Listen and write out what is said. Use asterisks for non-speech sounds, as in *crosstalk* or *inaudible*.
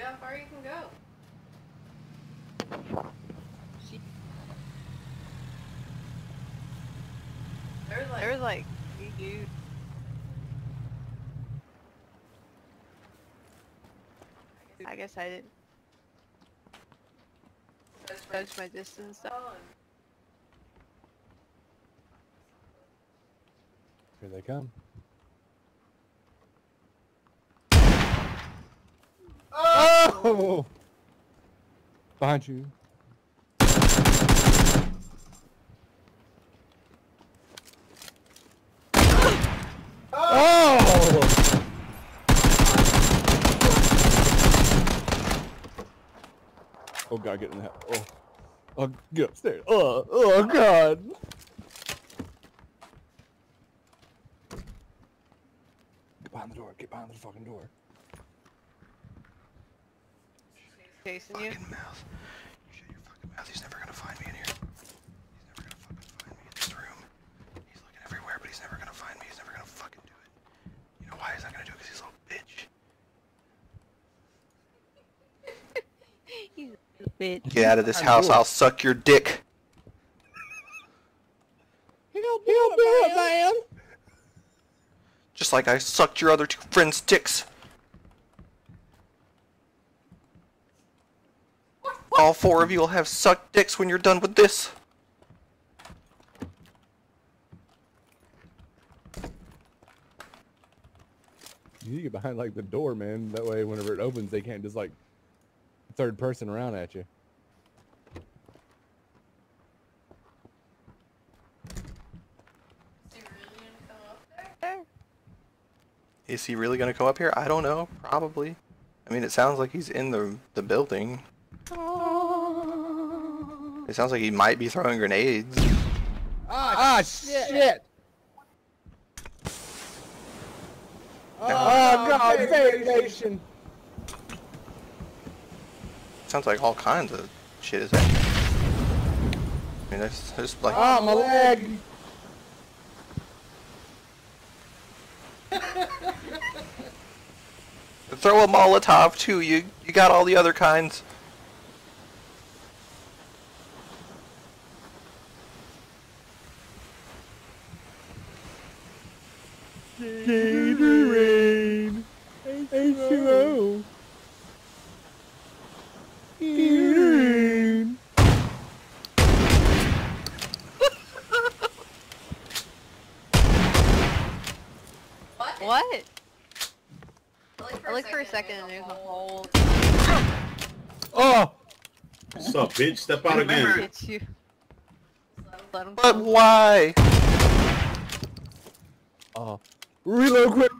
See how far you can go. There's like, There's like, dude. I guess I didn't judge my distance. though. Here they come. Oh! Behind you. Oh! Oh god, get in house. Oh. Oh, get upstairs. Oh, oh god. Get behind the door. Get behind the fucking door. Chasing you. Fucking mouth. You shut your fucking mouth. He's never gonna find me in here. He's never gonna fucking find me in this room. He's looking everywhere, but he's never gonna find me. He's never gonna fucking do it. You know why he's not gonna do it? Because he's a little bitch. *laughs* You bitch. Get out of this house. I'll suck your dick. He gonna do it, man. Just like I sucked your other two friends' dicks. All four of you will have sucked dicks when you're done with this. You need to get behind like the door, man. That way, whenever it opens, they can't just like third person around at you. Is he really gonna come up there? There. Is he really gonna come up here? I don't know. Probably. I mean, it sounds like he's in the the building. Oh. It sounds like he might be throwing grenades. Ah, shit! Oh, god, variation! Sounds like all kinds of shit is happening. I mean, there's, there's like Ah, my leg! *laughs* throw a Molotov too. You you got all the other kinds. Gatorade! H2O! Gatorade! What? What? I I looked for a second and there's a whole Oh! What's up, bitch? Step out again. hit you. Let him But why? Oh. Reload quick!